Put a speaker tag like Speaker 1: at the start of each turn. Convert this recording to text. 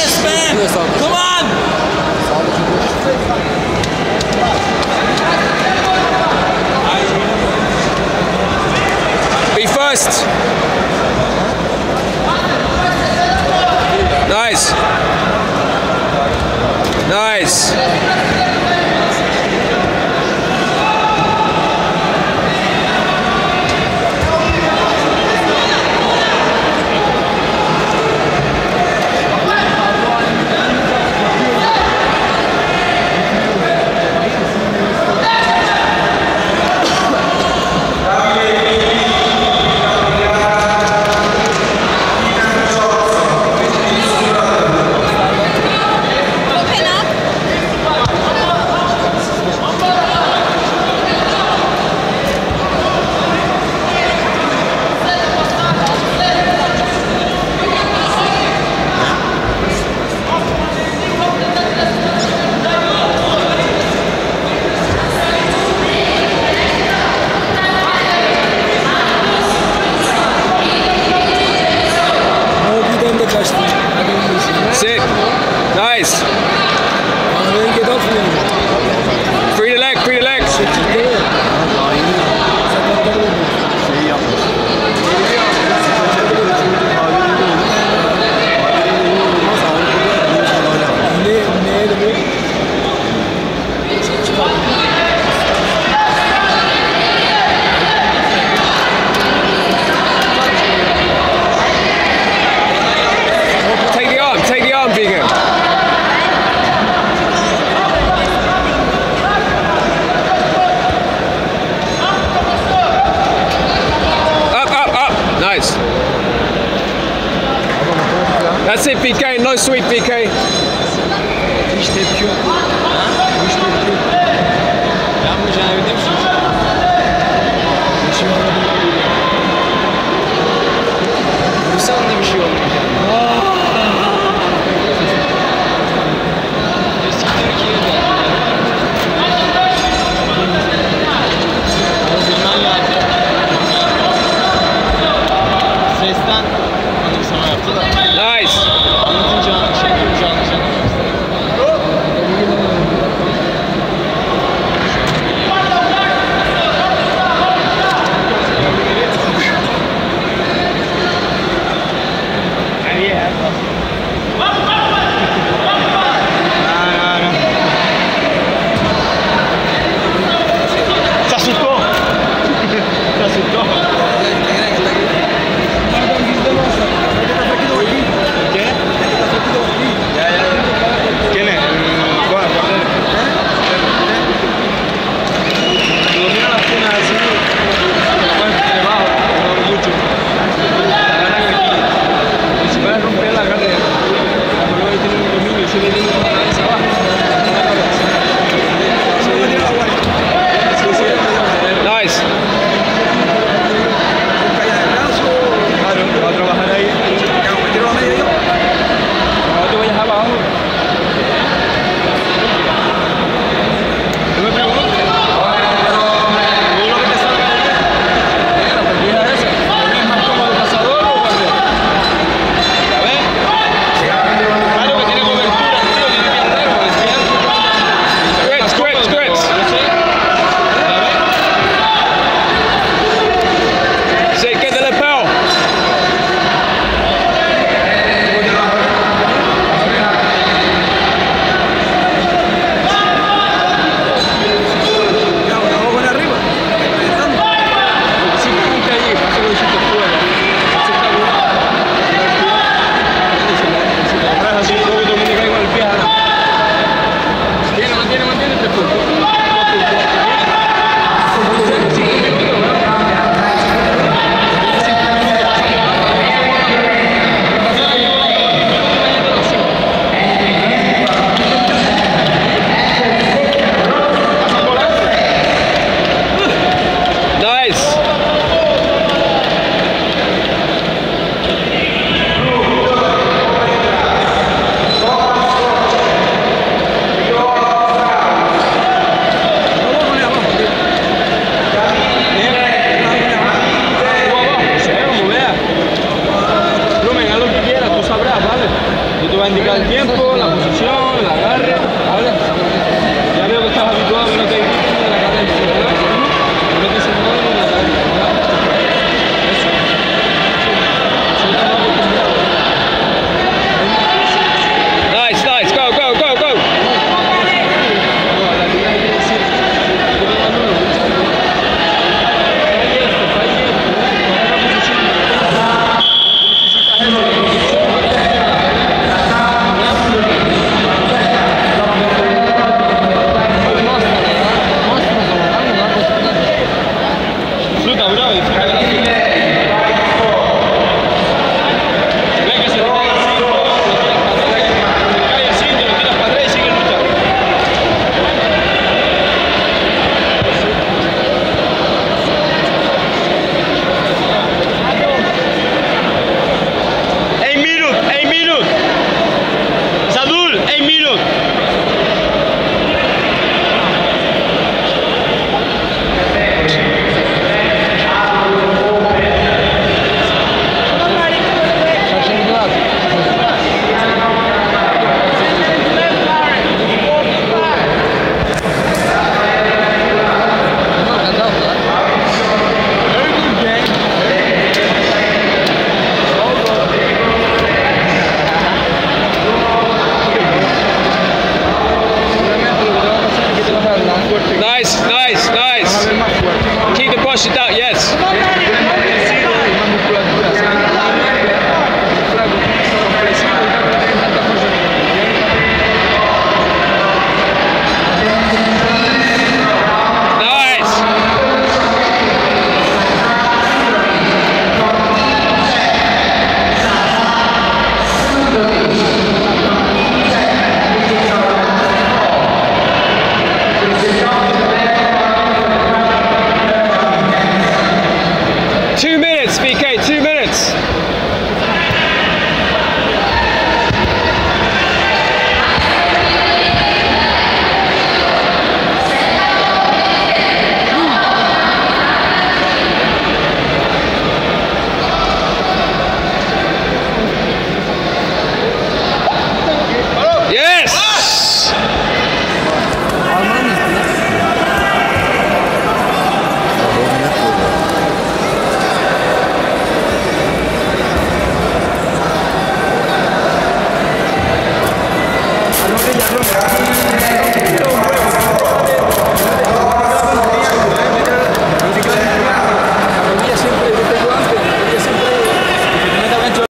Speaker 1: this, man!
Speaker 2: Come on! Be
Speaker 3: first! Nice! Nice! Nice. That's it, BK. No sweep, BK.
Speaker 4: Calviento